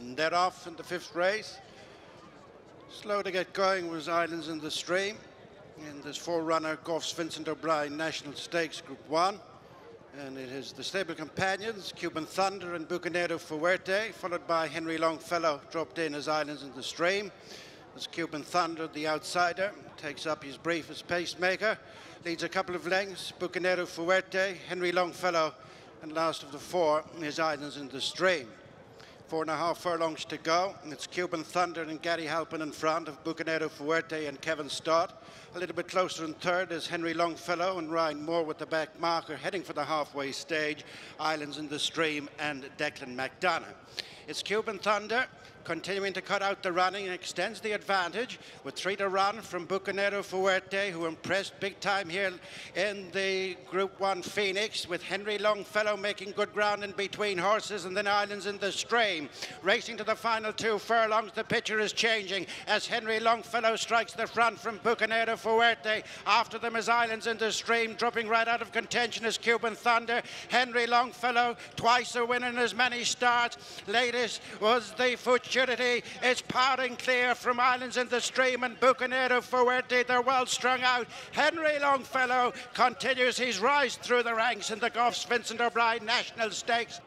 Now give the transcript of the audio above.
And they're off in the fifth race. Slow to get going was Islands in the Stream. And this forerunner, Goffs Vincent O'Brien National Stakes Group 1. And it is the stable companions, Cuban Thunder and Bucanero Fuerte, followed by Henry Longfellow, dropped in as Islands in the Stream. As Cuban Thunder, the outsider, takes up his briefest pacemaker, leads a couple of lengths, Bucanero Fuerte, Henry Longfellow, and last of the four is Islands in the Stream. Four and a half furlongs to go. It's Cuban Thunder and Gary Halpin in front of Bucanero Fuerte and Kevin Stott. A little bit closer in third is Henry Longfellow and Ryan Moore with the back marker heading for the halfway stage. Islands in the Stream and Declan McDonogh. It's Cuban Thunder continuing to cut out the running and extends the advantage with three to run from Bucanero Fuerte, who impressed big time here in the Group 1 Phoenix, with Henry Longfellow making good ground in between horses and then Islands in the stream. Racing to the final two furlongs, the picture is changing as Henry Longfellow strikes the front from Bucanero Fuerte. After them is Islands in the stream, dropping right out of contention is Cuban Thunder. Henry Longfellow, twice a winner in as many starts. Latest was the opportunity. It's parting clear from Islands in the Stream and Bucanero Fuerte. They're well strung out. Henry Longfellow continues his rise through the ranks in the Goffs Vincent O'Brien National Stakes.